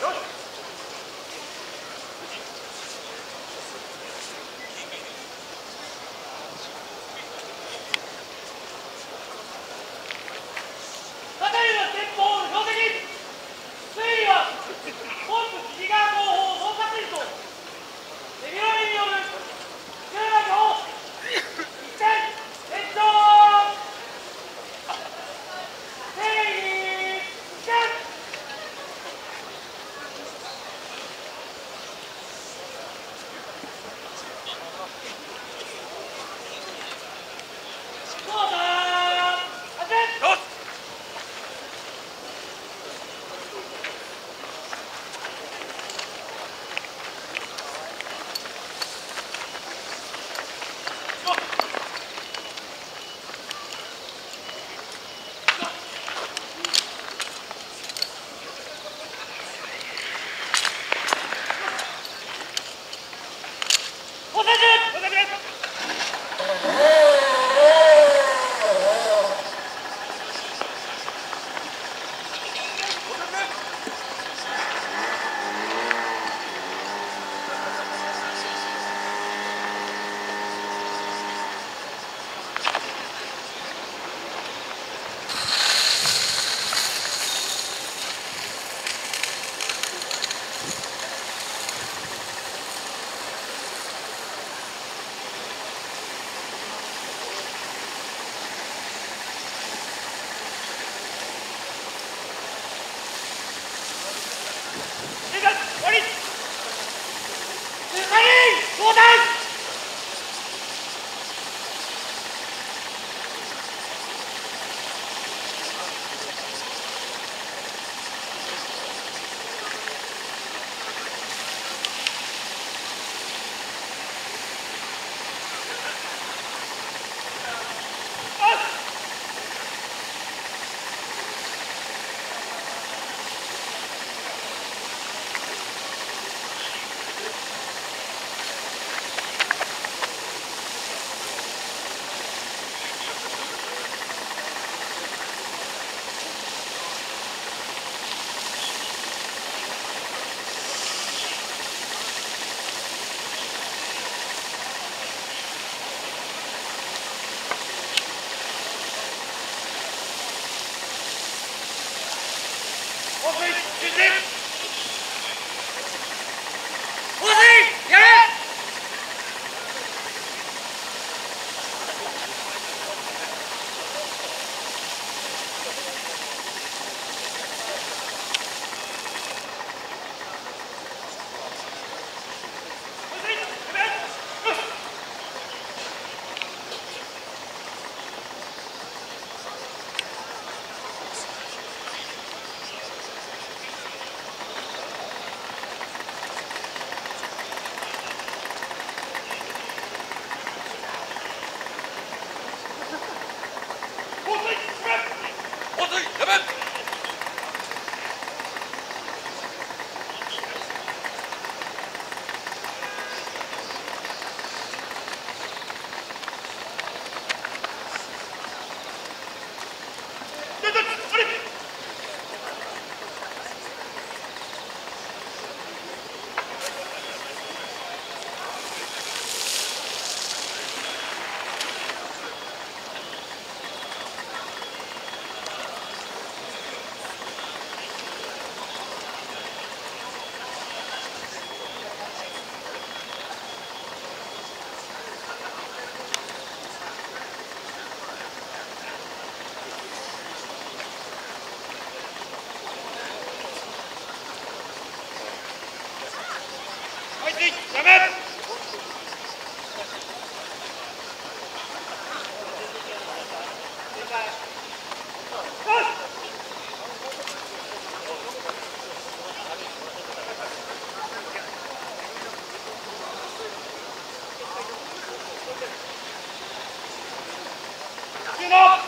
여 기. What is it? Get up!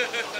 Ha ha ha.